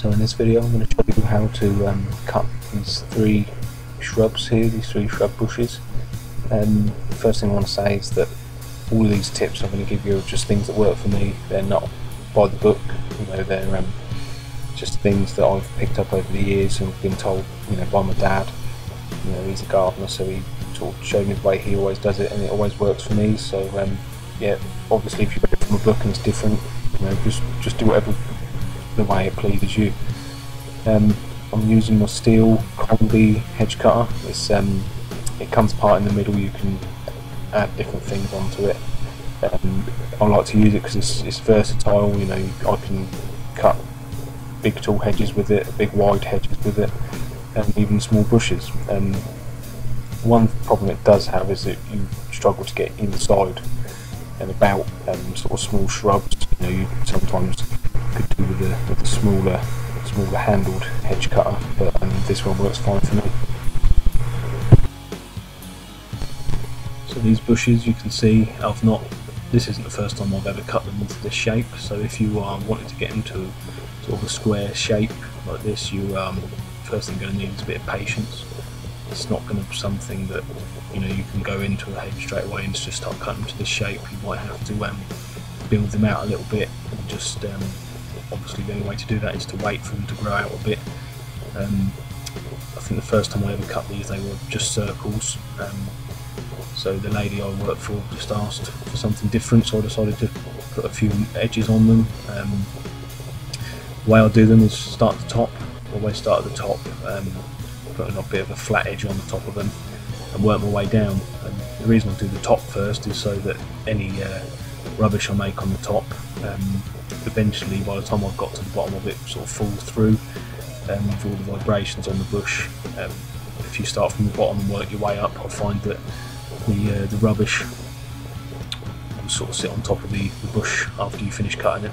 So in this video I'm going to show you how to um, cut these three shrubs here, these three shrub bushes. Um, first thing I want to say is that all of these tips I'm going to give you are just things that work for me. They're not by the book, you know, they're um, just things that I've picked up over the years and been told, you know, by my dad. You know, he's a gardener, so he sort of showed me the way he always does it, and it always works for me. So um, yeah, obviously if you it from a book and it's different, you know, just just do whatever the way it pleases you. Um, I'm using my Stihl Kombi hedge cutter. It's um, it comes apart in the middle. You can add different things onto it. Um, I like to use it because it's, it's versatile. You know, I can cut big tall hedges with it, big wide hedges with it, and even small bushes. Um, one problem it does have is that you struggle to get inside and about um, sort of small shrubs. You know, you sometimes do with a, smaller, smaller handled hedge cutter, but um, this one works fine for me. So these bushes, you can see, I've not. This isn't the first time I've ever cut them into this shape. So if you are wanting to get into sort of a square shape like this, you um, first thing you're going to need is a bit of patience. It's not going to be something that you know you can go into a hedge straight away and just start cutting to this shape. You might have to um, build them out a little bit and just um, obviously the only way to do that is to wait for them to grow out a bit. Um, I think the first time I ever cut these they were just circles um, so the lady I worked for just asked for something different so I decided to put a few edges on them. Um, the way I do them is start at the top, always start at the top, um, putting a bit of a flat edge on the top of them and work my way down. And the reason I do the top first is so that any uh, rubbish I make on the top um, eventually by the time I've got to the bottom of it sort of falls through um, with all the vibrations on the bush. Um, if you start from the bottom and work your way up I'll find that the, uh, the rubbish will sort of sit on top of the, the bush after you finish cutting it.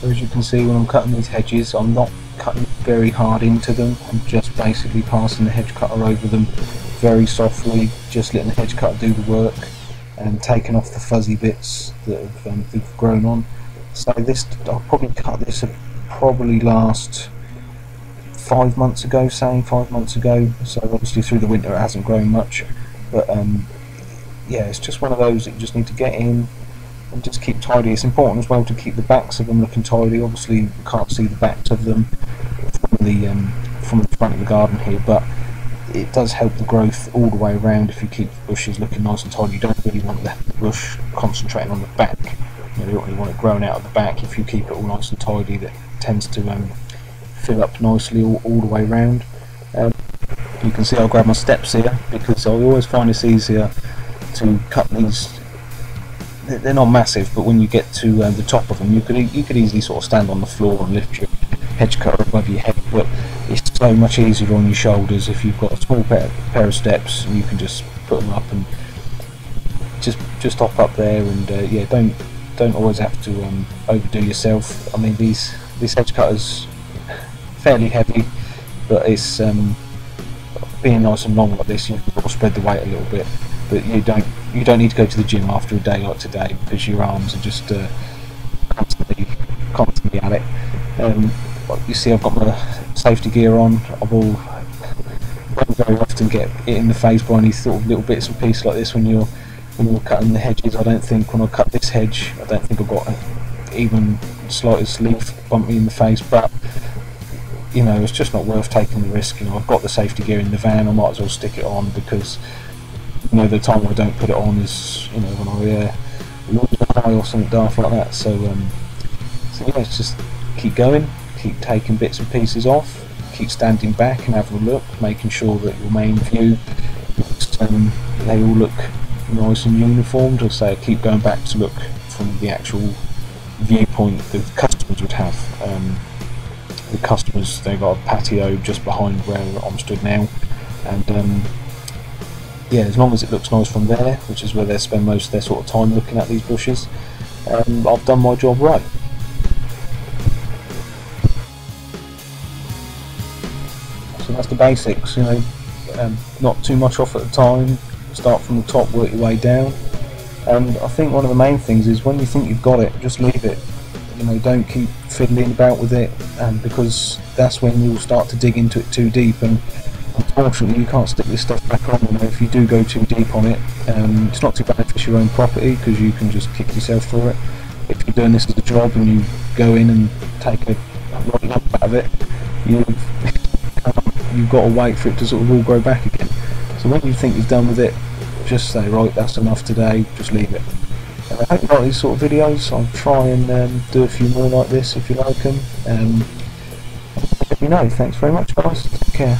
So as you can see when I'm cutting these hedges I'm not cutting very hard into them, I'm just basically passing the hedge cutter over them very softly, just letting the hedge cutter do the work and taking off the fuzzy bits that have, um, have grown on. So this, I'll probably cut this probably last five months ago, saying five months ago. So obviously through the winter it hasn't grown much, but um, yeah, it's just one of those that you just need to get in and just keep tidy. It's important as well to keep the backs of them looking tidy. Obviously you can't see the backs of them from the um, from the front of the garden here, but it does help the growth all the way around if you keep the bushes looking nice and tidy. You don't really want the bush concentrating on the back. You, know, you don't really want it growing out of the back. If you keep it all nice and tidy, that tends to um, fill up nicely all, all the way around. Um, you can see I'll grab my steps here because I always find it's easier to cut these. They're not massive, but when you get to uh, the top of them, you could you could easily sort of stand on the floor and lift your hedge cutter above your head. But it's so much easier on your shoulders. If you've got a small pair, pair of steps and you can just put them up and just just hop up there and uh, yeah don't don't always have to um, overdo yourself. I mean these these hedge cutters fairly heavy but it's um, being nice and long like this you spread the weight a little bit. But you don't you don't need to go to the gym after a day like today because your arms are just uh, constantly constantly at it. Um, you see I've got my safety gear on. I will very often get it in the face by any sort of little bits and pieces like this when you're when you're cutting the hedges. I don't think when I cut this hedge, I don't think I've got even slightest leaf bump me in the face, but you know it's just not worth taking the risk. You know I've got the safety gear in the van. I might as well stick it on because you know the time I don't put it on is you know when I uh, lose or something daft like that. So um, so yeah, it's just keep going keep taking bits and pieces off, keep standing back and have a look, making sure that your main view, um, they all look nice and uniformed, or say keep going back to look from the actual viewpoint that the customers would have. Um, the customers, they've got a patio just behind where I'm stood now, and um, yeah, as long as it looks nice from there, which is where they spend most of their sort of time looking at these bushes, um, I've done my job right. So that's the basics, you know, um, not too much off at a time, start from the top, work your way down, And I think one of the main things is when you think you've got it, just leave it. You know, don't keep fiddling about with it, um, because that's when you'll start to dig into it too deep. And unfortunately, you can't stick this stuff back on. You know, if you do go too deep on it, um, it's not too bad if it's your own property because you can just kick yourself for it. If you're doing this as a job and you go in and take a right lump out of it, you've you've got to wait for it to sort of all grow back again. So when you think you've done with it, just say, right, that's enough today, just leave it. And I hope you like these sort of videos. I'll try and um, do a few more like this if you like them. Um, let me know. Thanks very much, guys. Take care.